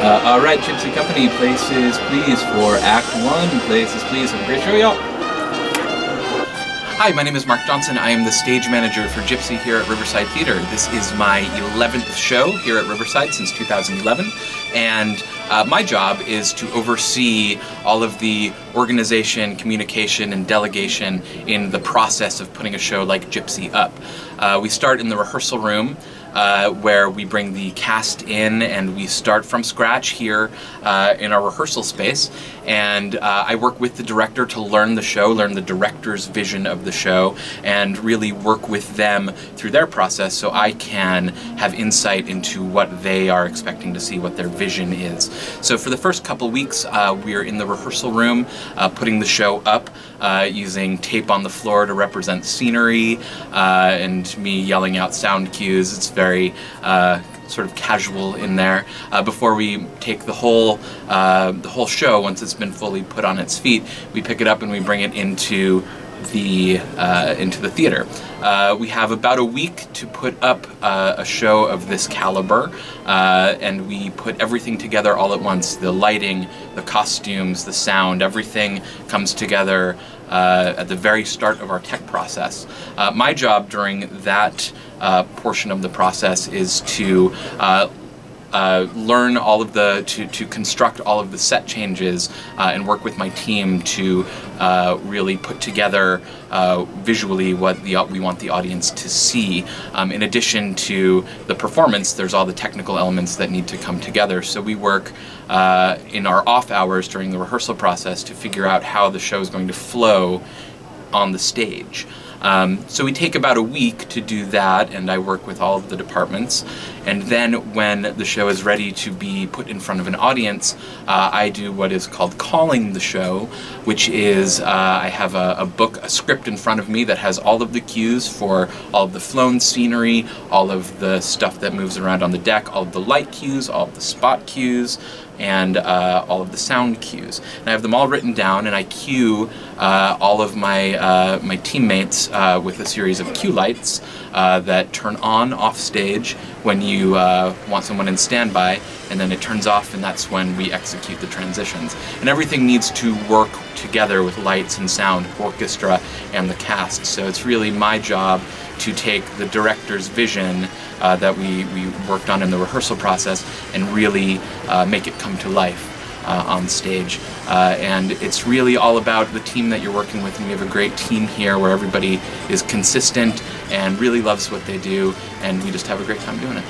Uh, all right, Gypsy Company, places please for Act One. Places please. Have a great show, y'all. Hi, my name is Mark Johnson. I am the stage manager for Gypsy here at Riverside Theatre. This is my 11th show here at Riverside since 2011, and uh, my job is to oversee all of the organization, communication, and delegation in the process of putting a show like Gypsy up. Uh, we start in the rehearsal room uh, where we bring the cast in and we start from scratch here uh, in our rehearsal space. And uh, I work with the director to learn the show, learn the director's vision of the show, and really work with them through their process so I can have insight into what they are expecting to see, what their vision is. So for the first couple weeks, uh, we're in the rehearsal room uh, putting the show up using tape on the floor to represent scenery and me yelling out sound cues. It's very uh, sort of casual in there uh, before we take the whole uh, the whole show once it's been fully put on its feet we pick it up and we bring it into the uh, into the theater. Uh, we have about a week to put up uh, a show of this caliber, uh, and we put everything together all at once. The lighting, the costumes, the sound, everything comes together uh, at the very start of our tech process. Uh, my job during that portion of the process is to uh, learn all of the to, to construct all of the set changes uh, and work with my team to uh, really put together uh, visually what the we want the audience to see. Um, in addition to the performance, there's all the technical elements that need to come together. So we work uh, in our off hours during the rehearsal process to figure out how the show is going to flow on the stage. Um, so we take about a week to do that, and I work with all of the departments. And then when the show is ready to be put in front of an audience, uh, I do what is called calling the show, which is uh, I have a, a, book, a script in front of me that has all of the cues for all of the flown scenery, all of the stuff that moves around on the deck, all of the light cues, all of the spot cues, and uh, all of the sound cues. And I have them all written down, and I cue all of my uh, my teammates uh, with a series of cue lights uh, that turn on off stage when you uh, want someone in standby, and then it turns off, and that's when we execute the transitions. And everything needs to work together with lights and sound, orchestra, and the cast. So it's really my job to take the director's vision uh, that we, we worked on in the rehearsal process and really uh, make it come to life. Uh, on stage. Uh, and it's really all about the team that you're working with, and we have a great team here where everybody is consistent and really loves what they do, and we just have a great time doing it.